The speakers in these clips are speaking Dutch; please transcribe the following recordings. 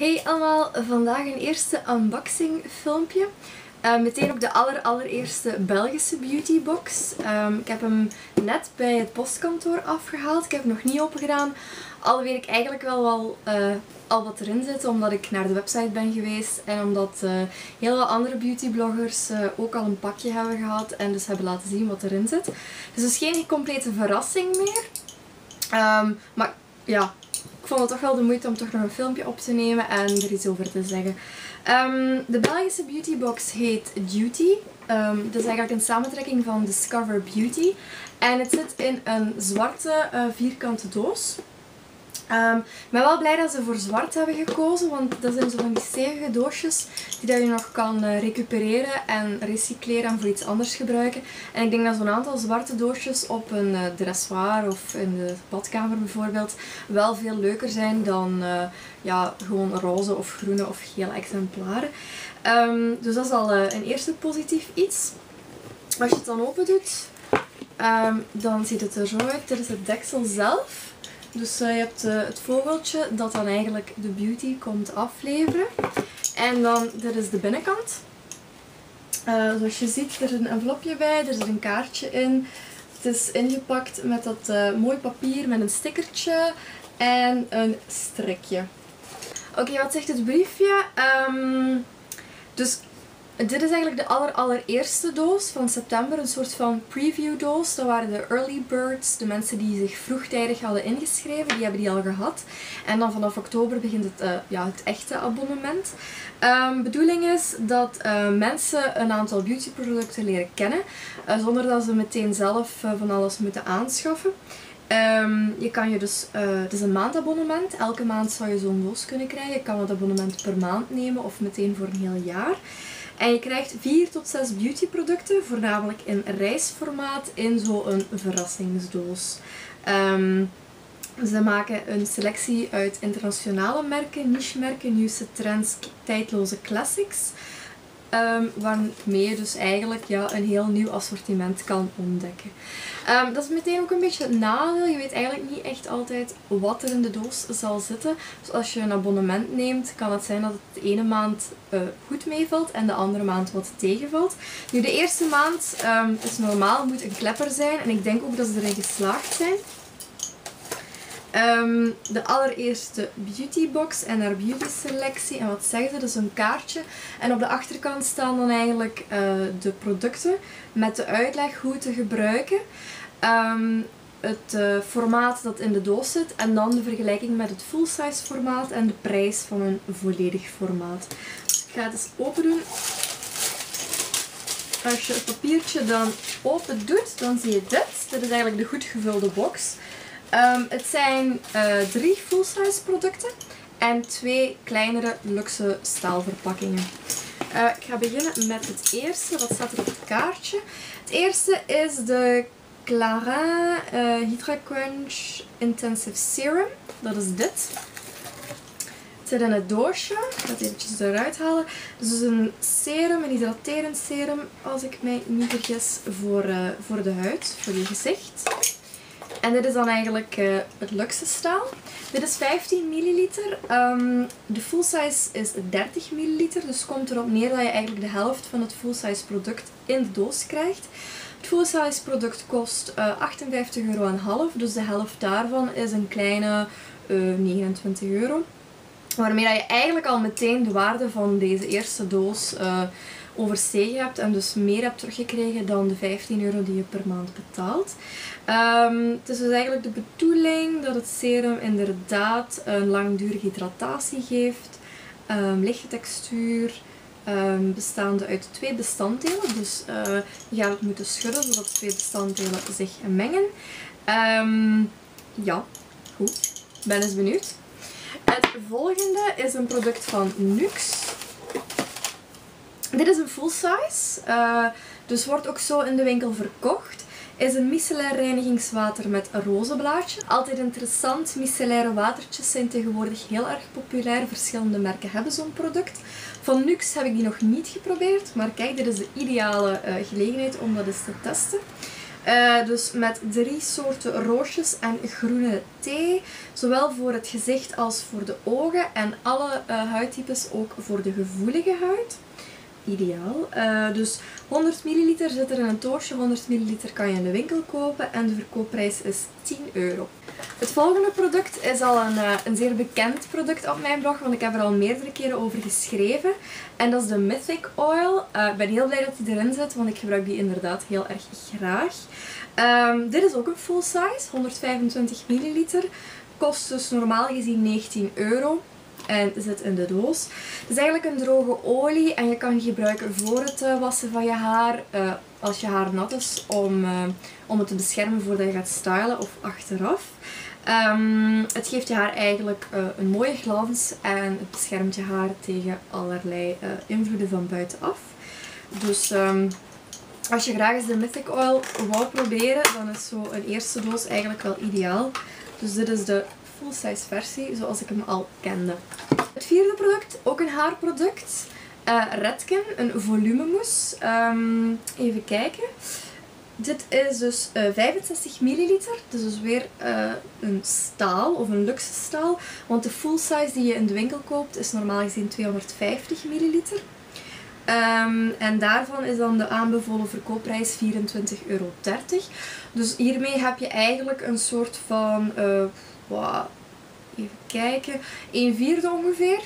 Hey allemaal, vandaag een eerste unboxing filmpje. Uh, meteen ook de aller allereerste Belgische beautybox. Um, ik heb hem net bij het postkantoor afgehaald. Ik heb hem nog niet open gedaan. Al weet ik eigenlijk wel, wel uh, al wat erin zit, omdat ik naar de website ben geweest. En omdat uh, heel veel andere beautybloggers ook al een pakje hebben gehad en dus hebben laten zien wat erin zit. Dus het is geen complete verrassing meer. Um, maar ja, vond het toch wel de moeite om toch nog een filmpje op te nemen en er iets over te zeggen. Um, de Belgische beautybox heet Duty. Um, dat is eigenlijk een samentrekking van Discover Beauty. En het zit in een zwarte uh, vierkante doos. Um, ik ben wel blij dat ze voor zwart hebben gekozen, want dat zijn zo van die stevige doosjes die dat je nog kan uh, recupereren en recycleren en voor iets anders gebruiken. En ik denk dat zo'n aantal zwarte doosjes op een uh, dressoir of in de badkamer bijvoorbeeld wel veel leuker zijn dan uh, ja, gewoon roze of groene of gele exemplaren. Um, dus dat is al een eerste positief iets. Als je het dan open doet, um, dan ziet het er zo uit. Dit is het deksel zelf. Dus uh, je hebt uh, het vogeltje dat dan eigenlijk de beauty komt afleveren. En dan, dit is de binnenkant. Uh, zoals je ziet, er is een envelopje bij, er zit een kaartje in. Het is ingepakt met dat mooi papier met een stickertje en een strikje. Oké, wat zegt het briefje? Um, dus dit is eigenlijk de aller allereerste doos van september, een soort van preview doos. Dat waren de early birds, de mensen die zich vroegtijdig hadden ingeschreven, die hebben die al gehad. En dan vanaf oktober begint het, uh, ja, het echte abonnement. Um, bedoeling is dat uh, mensen een aantal beautyproducten leren kennen, uh, zonder dat ze meteen zelf van alles moeten aanschaffen. Um, je kan je dus, het is een maandabonnement. Elke maand zou je zo'n doos kunnen krijgen. Je kan het abonnement per maand nemen of meteen voor een heel jaar. En je krijgt 4 tot 6 beautyproducten, voornamelijk in reisformaat, in zo'n verrassingsdoos. Um, ze maken een selectie uit internationale merken, niche-merken, nieuwste trends, tijdloze classics. Um, waarmee je dus eigenlijk ja, een heel nieuw assortiment kan ontdekken. Um, dat is meteen ook een beetje het nadeel. Je weet eigenlijk niet echt altijd wat er in de doos zal zitten. Dus als je een abonnement neemt, kan het zijn dat het de ene maand uh, goed meevalt en de andere maand wat tegenvalt. Nu, de eerste maand um, is normaal, moet een klepper zijn. En ik denk ook dat ze erin geslaagd zijn. Um, de allereerste beautybox en haar beauty selectie. En wat zeggen ze? Dat is een kaartje. En op de achterkant staan dan eigenlijk uh, de producten met de uitleg hoe te gebruiken. Um, het uh, formaat dat in de doos zit en dan de vergelijking met het full-size formaat en de prijs van een volledig formaat. Dus ik ga het eens open doen. Als je het papiertje dan open doet, dan zie je dit. Dit is eigenlijk de goed gevulde box. Um, het zijn uh, drie full-size producten en twee kleinere luxe staalverpakkingen. Uh, ik ga beginnen met het eerste. Wat staat er op het kaartje? Het eerste is de Clara uh, Hydra Crunch Intensive Serum. Dat is dit. Het zit in het doosje. Ik ga het eventjes eruit halen. Dus is een serum, een hydraterend serum, als ik mij niet vergis, voor, voor de huid, voor je gezicht. En dit is dan eigenlijk uh, het luxe staal. Dit is 15 milliliter. Um, de full size is 30 milliliter. Dus komt erop neer dat je eigenlijk de helft van het full size product in de doos krijgt. Het full size product kost uh, eh, 58,5 euro. Dus de helft daarvan is een kleine uh, eh, 29 euro. Waarmee dat je eigenlijk al meteen de waarde van deze eerste doos overstegen hebt en dus meer hebt teruggekregen dan de 15 euro die je per maand betaalt. Um, het is dus eigenlijk de bedoeling dat het serum inderdaad een langdurige hydratatie geeft, um, lichte textuur, um, bestaande uit twee bestanddelen. Dus uh, je gaat het moeten schudden zodat de twee bestanddelen zich mengen. ja, goed. Ben eens benieuwd. Het volgende is een product van Nux. Dit is een full size, uh, dus wordt ook zo in de winkel verkocht. Is een micellair reinigingswater met een. Altijd interessant, micellaire watertjes zijn tegenwoordig heel erg populair. Verschillende merken hebben zo'n product. Van Nux heb ik die nog niet geprobeerd, maar kijk, dit is de ideale uh, gelegenheid om dat eens te testen. Uh, dus met drie soorten roosjes en groene thee. Zowel voor het gezicht als voor de ogen. En alle huidtypes ook voor de gevoelige huid. Ideaal. Uh, dus 100 milliliter zit er in een toosje. 100 milliliter kan je in de winkel kopen. En de verkoopprijs is 10 euro. Het volgende product is al een, een zeer bekend product op mijn blog. Want ik heb er al meerdere keren over geschreven. En dat is de Mythic Oil. ik ben heel blij dat die erin zit. Want ik gebruik die inderdaad heel erg graag. Um, dit is ook een full size, 125 milliliter. Kost dus normaal gezien 19 euro. En zit in de doos. Het is eigenlijk een droge olie en je kan gebruiken voor het uh, wassen van je haar. Uh, als je haar nat is om, uh, om het te beschermen voordat je gaat stylen of achteraf. Um, het geeft je haar eigenlijk een mooie glans en het beschermt je haar tegen allerlei invloeden van buitenaf. Dus um, als je graag eens de Mythic Oil wou proberen, dan is zo een eerste doos eigenlijk wel ideaal. Dus dit is de full size versie, zoals ik hem al kende. Het vierde product, ook een haarproduct. Uh, Redken, een volumemousse. Um, even kijken. Dit is dus uh, 65 milliliter. Dit is dus weer uh, een staal of een luxe staal. Want de full size die je in de winkel koopt is normaal gezien 250 milliliter. Um, en daarvan is dan de aanbevolen verkoopprijs 24,30 euro. Dus hiermee heb je eigenlijk een soort van, even kijken, 1 vierde ongeveer.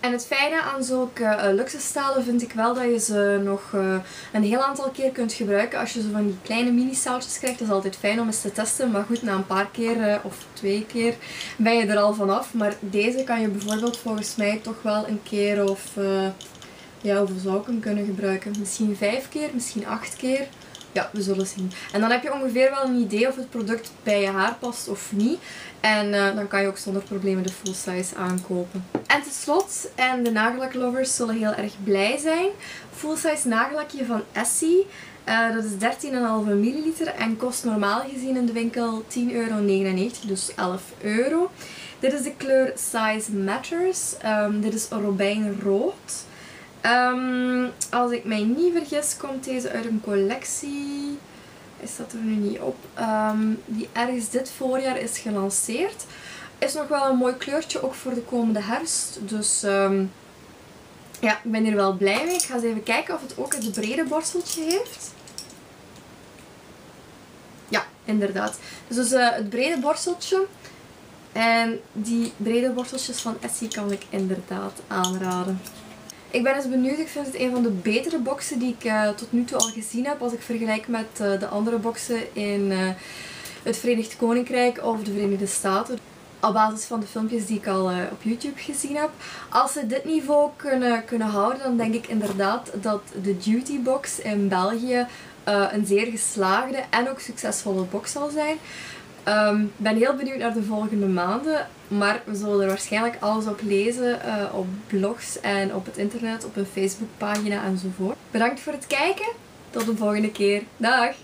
En het fijne aan zulke uh, luxe stalen vind ik wel dat je ze nog uh, een heel aantal keer kunt gebruiken. Als je zo van die kleine mini staaltjes krijgt, dat is altijd fijn om eens te testen. Maar goed, na een paar keer uh, of twee keer ben je er al vanaf. Maar deze kan je bijvoorbeeld volgens mij toch wel een keer of ja, hoeveel zou ik hem kunnen gebruiken? Misschien vijf keer, misschien acht keer. Ja, we zullen zien. En dan heb je ongeveer wel een idee of het product bij je haar past of niet. En uh, dan kan je ook zonder problemen de full size aankopen. En tot slot, en de nagellaklovers zullen heel erg blij zijn. Full size nagellakje van Essie. Uh, dat is 13,5 milliliter en kost normaal gezien in de winkel 10,99 euro, dus 11 euro. Dit is de kleur Size Matters. Um, dit is robijnrood. Um, als ik mij niet vergis, komt deze uit een collectie. Hij staat er nu niet op. Um, die ergens dit voorjaar is gelanceerd. Is nog wel een mooi kleurtje, ook voor de komende herfst. Dus um, ja, ik ben hier wel blij mee. Ik ga eens even kijken of het ook het brede borsteltje heeft. Ja, inderdaad. Dus, dus het brede borsteltje. En die brede borsteltjes van Essie kan ik inderdaad aanraden. Ik ben eens benieuwd. Ik vind het een van de betere boxen die ik uh, tot nu toe al gezien heb. Als ik vergelijk met uh, de andere boxen in uh, het Verenigd Koninkrijk of de Verenigde Staten. Op basis van de filmpjes die ik al op YouTube gezien heb. Als ze dit niveau kunnen, kunnen houden, dan denk ik inderdaad dat de Duty Box in België een zeer geslaagde en ook succesvolle box zal zijn. Ik um, ben heel benieuwd naar de volgende maanden. Maar we zullen er waarschijnlijk alles op lezen uh, op blogs en op het internet, op een Facebookpagina enzovoort. Bedankt voor het kijken. Tot de volgende keer. Dag!